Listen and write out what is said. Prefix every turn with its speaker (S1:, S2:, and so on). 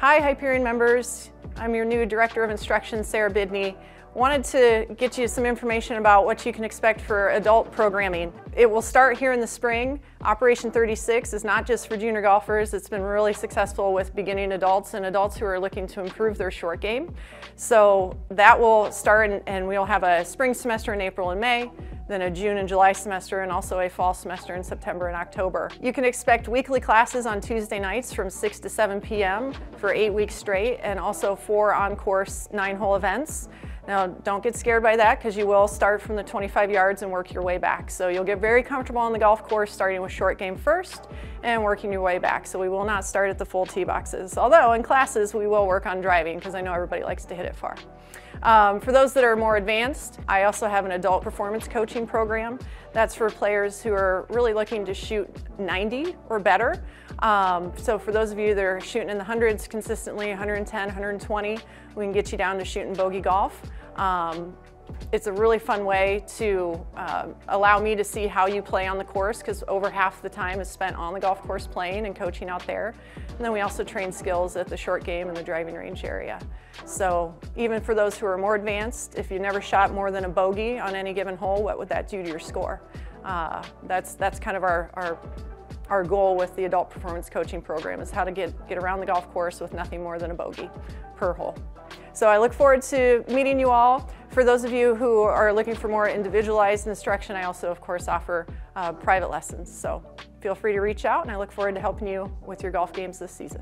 S1: Hi Hyperion members, I'm your new Director of Instruction, Sarah Bidney. Wanted to get you some information about what you can expect for adult programming. It will start here in the spring. Operation 36 is not just for junior golfers, it's been really successful with beginning adults and adults who are looking to improve their short game. So that will start and we'll have a spring semester in April and May then a June and July semester, and also a fall semester in September and October. You can expect weekly classes on Tuesday nights from 6 to 7 p.m. for eight weeks straight, and also four on-course nine-hole events. Now, don't get scared by that because you will start from the 25 yards and work your way back. So you'll get very comfortable on the golf course starting with short game first and working your way back. So we will not start at the full tee boxes. Although in classes we will work on driving because I know everybody likes to hit it far. Um, for those that are more advanced, I also have an adult performance coaching program. That's for players who are really looking to shoot 90 or better. Um, so for those of you that are shooting in the hundreds consistently, 110, 120, we can get you down to shooting bogey golf. Um, it's a really fun way to uh, allow me to see how you play on the course because over half the time is spent on the golf course playing and coaching out there. And then we also train skills at the short game and the driving range area. So even for those who are more advanced, if you never shot more than a bogey on any given hole, what would that do to your score? Uh, that's, that's kind of our, our our goal with the adult performance coaching program is how to get, get around the golf course with nothing more than a bogey per hole. So I look forward to meeting you all. For those of you who are looking for more individualized instruction, I also, of course, offer uh, private lessons. So feel free to reach out, and I look forward to helping you with your golf games this season.